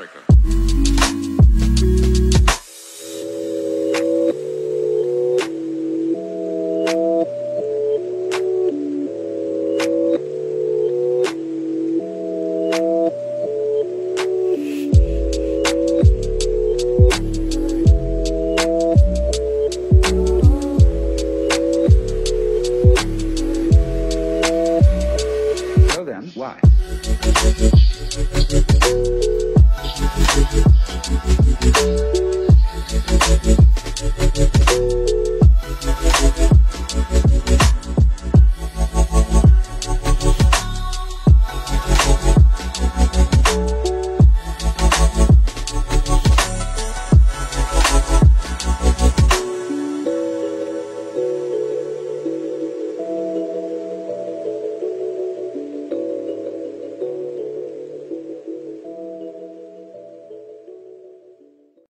America.